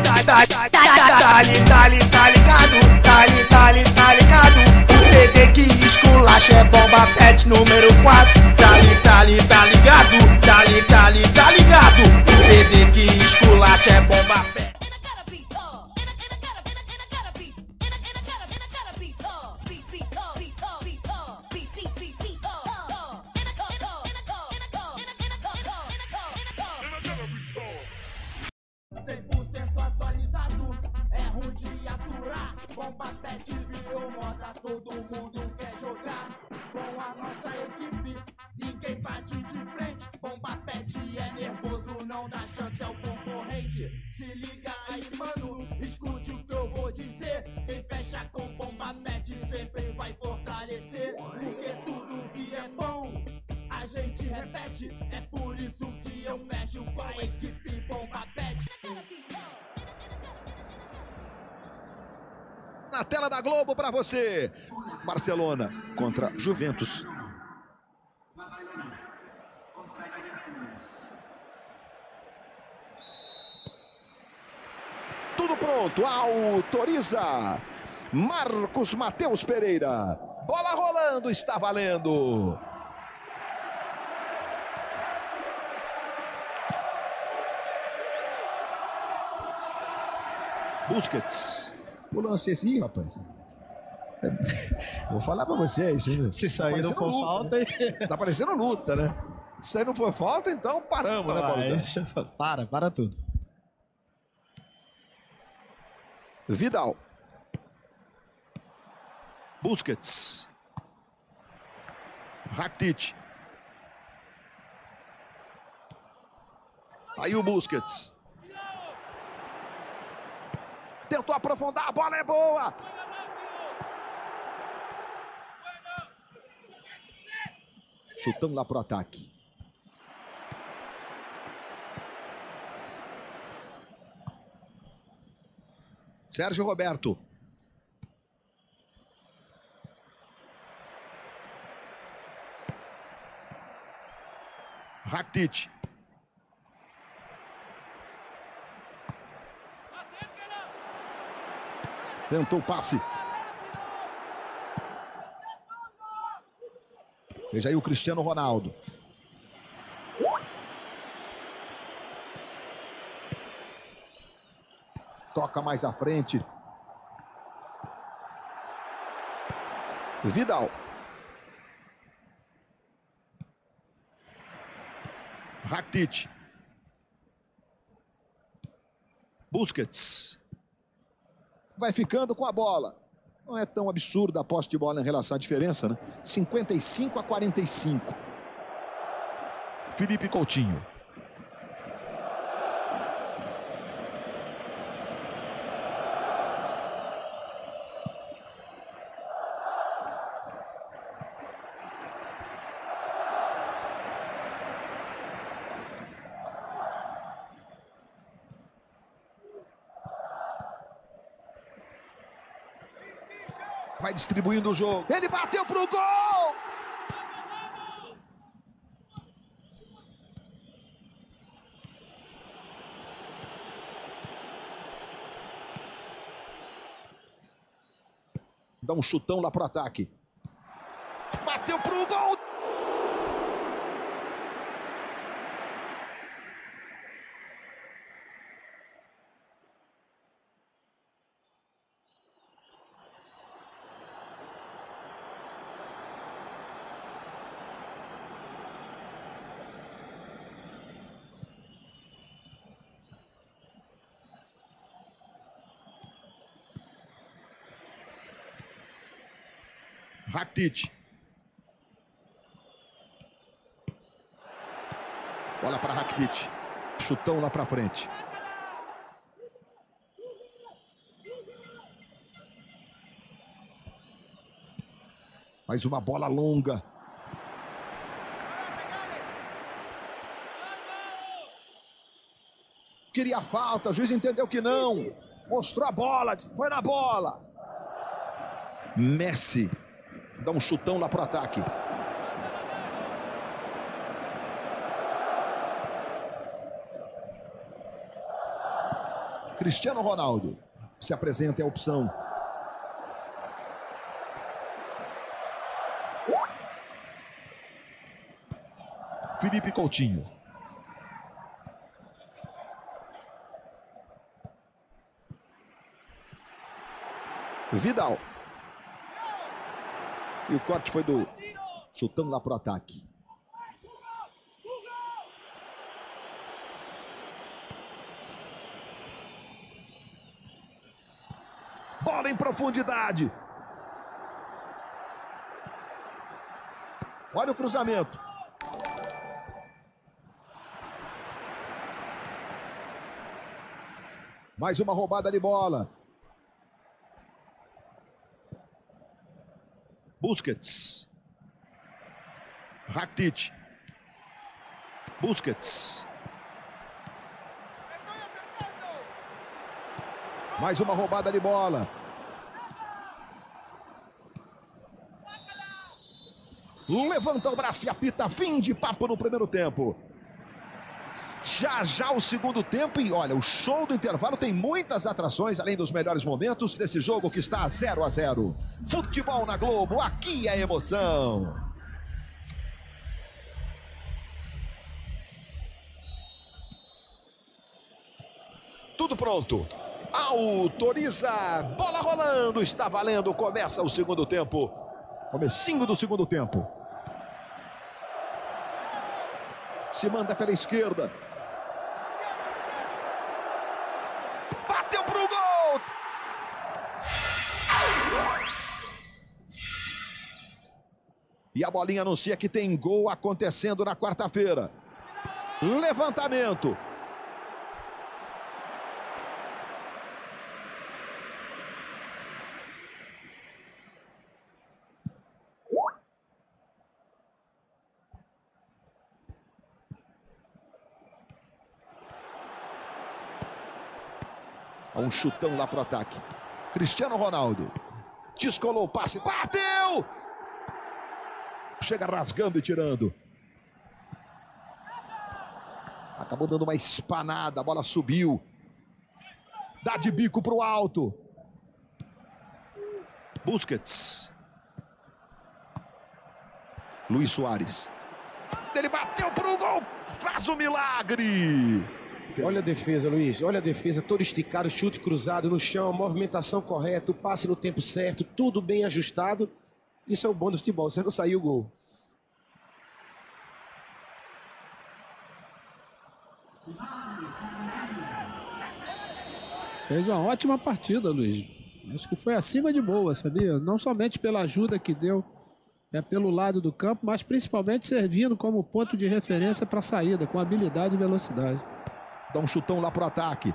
tá, tá, tá, tá, tá, tá, li, tá, li, tá ligado, tá, tá, tá ligado. O CD que esculacha é bomba pet número 4. Tá, li, tá, li, tá ligado, tá, li, tá, li, tá ligado. O CD que esculacha é bomba pet. Bomba pet virou moda, todo mundo quer jogar. Com a nossa equipe, ninguém bate de frente. Bomba pet é nervoso, não dá chance ao concorrente. Se liga aí, mano, escute o que eu vou dizer. Quem fecha com bomba pet sempre vai fortalecer. Porque tudo que é bom, a gente repete. É por isso que eu fecho com a equipe Na tela da Globo para você. Barcelona contra Juventus. Tudo pronto, autoriza. Marcos Mateus Pereira. Bola rolando, está valendo. Busquets. O lance é esse, Ih, rapaz. É, Vou falar pra vocês. hein? Se isso aí Tá não for luta, falta, né? Tá parecendo luta, né? Se isso aí não for falta, então paramos, né, Paulo? Para, para tudo. Vidal. Busquets. Rakitic. Aí o Busquets. Tentou aprofundar, a bola é boa. Chutão lá pro ataque. Sérgio Roberto. Rakitic. Tentou o passe. Veja aí o Cristiano Ronaldo. Toca mais à frente. Vidal. Rakitic. Busquets. Vai ficando com a bola. Não é tão absurda a posse de bola em relação à diferença, né? 55 a 45. Felipe Coutinho. Vai distribuindo o jogo. Ele bateu pro gol! Dá um chutão lá pro ataque. Bateu pro gol! Rakitic. Bola para Rakitic. Chutão lá para frente. Mais uma bola longa. Queria falta, o juiz entendeu que não. Mostrou a bola, foi na bola. Messi dá um chutão lá pro ataque. Cristiano Ronaldo. Se apresenta a opção. Felipe Coutinho. Vidal. E o corte foi do chutando lá pro ataque. Bola em profundidade. Olha o cruzamento. Mais uma roubada de bola. Busquets. Rakitic. Busquets. Mais uma roubada de bola. Levanta o braço e apita. Fim de papo no primeiro tempo. Já já o segundo tempo e olha, o show do intervalo tem muitas atrações, além dos melhores momentos desse jogo que está 0 a 0. Futebol na Globo, aqui é emoção. Tudo pronto. Autoriza. Bola rolando. Está valendo. Começa o segundo tempo. Comecinho do segundo tempo. Se manda pela esquerda. Bolinha anuncia que tem gol acontecendo na quarta-feira. Levantamento. Um chutão lá pro ataque. Cristiano Ronaldo. Descolou o passe. Bateu! Chega rasgando e tirando. Acabou dando uma espanada. A bola subiu. Dá de bico pro alto. Busquets. Luiz Soares. Ele bateu pro gol. Faz o milagre. Olha a defesa, Luiz. Olha a defesa, todo esticado, chute cruzado no chão, movimentação correta, o passe no tempo certo, tudo bem ajustado. Isso é o bom do futebol, você não saiu o gol. Fez uma ótima partida, Luiz. Acho que foi acima de boa, sabia? Não somente pela ajuda que deu é pelo lado do campo, mas principalmente servindo como ponto de referência para a saída, com habilidade e velocidade. Dá um chutão lá pro ataque.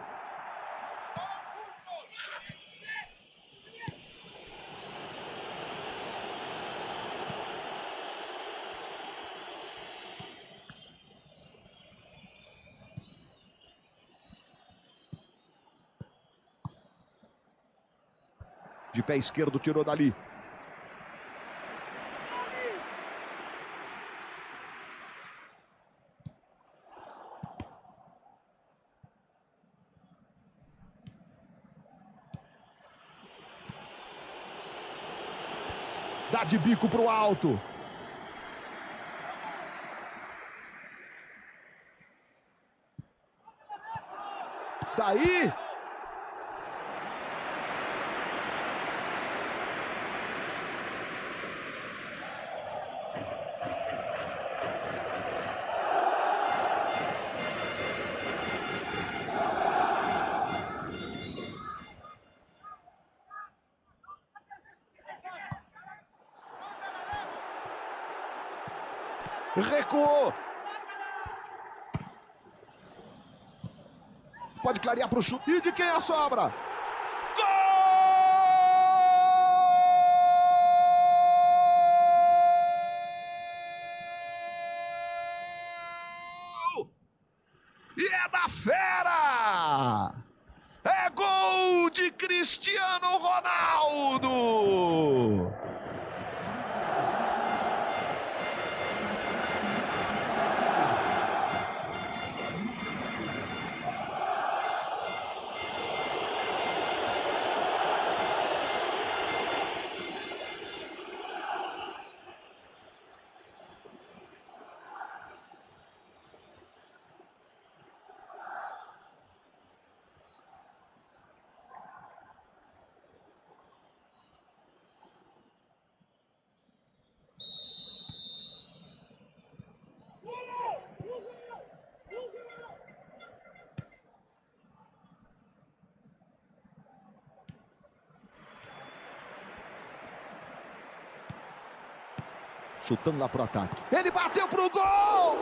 De pé esquerdo, tirou dali. Dá de bico pro alto. Daí. Recuou. Pode clarear para o chute. E de quem é a sobra? Gol! E é da fera! É gol de Cristiano Ronaldo! Chutando lá pro ataque. Ele bateu pro gol!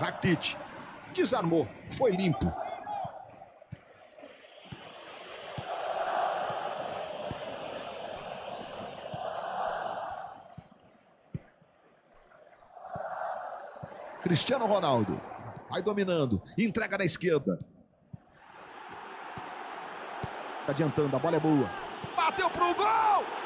Rakitic desarmou, foi limpo. Cristiano Ronaldo vai dominando, entrega na esquerda. Adiantando, a bola é boa. Bateu pro! Gol!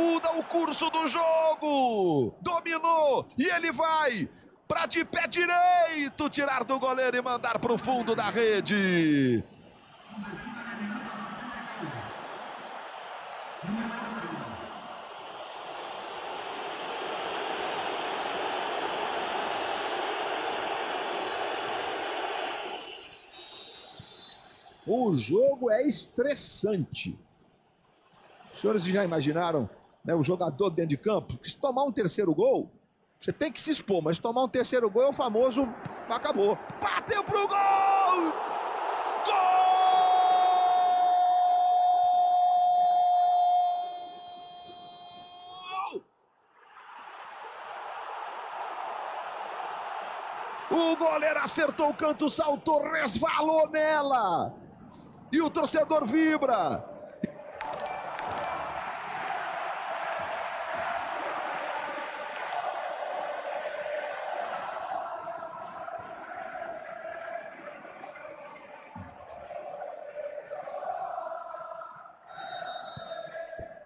Muda o curso do jogo! Dominou! E ele vai para de pé direito tirar do goleiro e mandar para o fundo da rede. O jogo é estressante. Os senhores já imaginaram né, o jogador dentro de campo? Se tomar um terceiro gol, você tem que se expor, mas tomar um terceiro gol é o famoso acabou. Bateu pro gol! Gol! O goleiro acertou o canto, saltou, resvalou nela. E o torcedor vibra.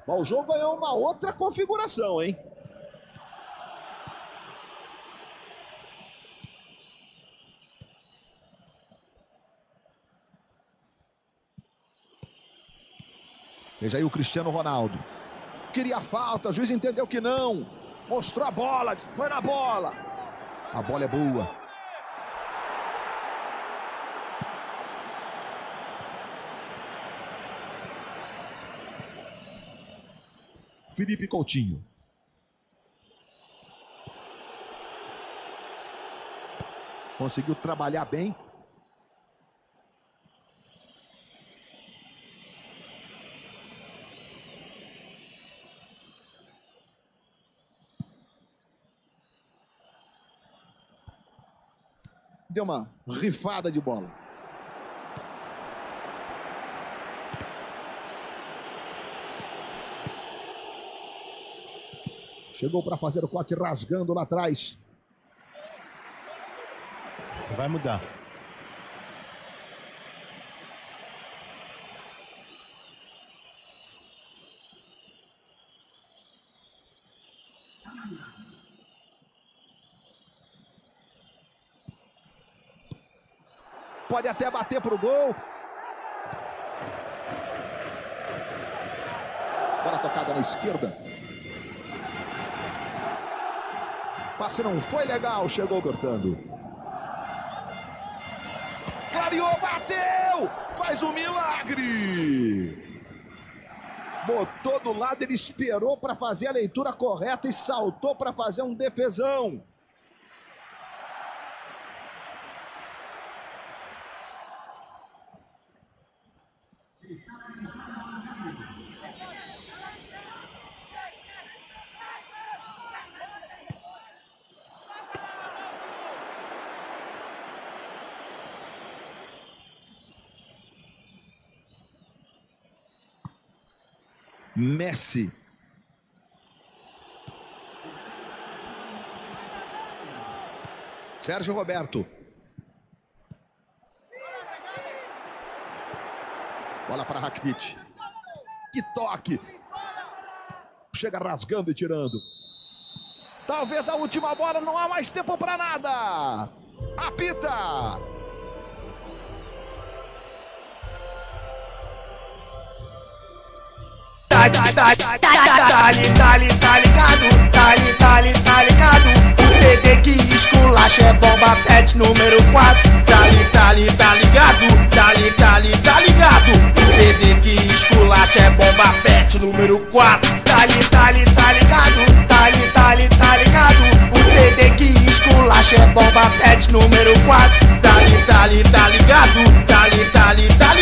Mas o jogo ganhou uma outra configuração, hein? Veja aí o Cristiano Ronaldo. Queria falta, o juiz entendeu que não. Mostrou a bola, foi na bola. A bola é boa. Felipe Coutinho. Conseguiu trabalhar bem. Deu uma rifada de bola. Chegou para fazer o corte rasgando lá atrás. Vai mudar. Pode até bater pro gol. Bola tocada na esquerda. Passe não foi legal, chegou cortando. Clareou, bateu! Faz um milagre! Botou do lado, ele esperou para fazer a leitura correta e saltou para fazer um defesão. Messi. Sérgio Roberto. Bola para Rakitic. Que toque. Chega rasgando e tirando. Talvez a última bola, não há mais tempo para nada. Apita. Tá, tá, tá, tá, tá, tá, tá ligado, tá, tá, tá ligado. O CD que esculacha é bomba pet número 4. Tá, tá, tá ligado, tá, tá, tá ligado. O CD que esculacha é bomba pet número 4. Tá, tá, tá ligado, tá, tá, tá ligado. O CD que esculacha é bomba pet número 4. Tá, tá, tá ligado, tá, tá, tá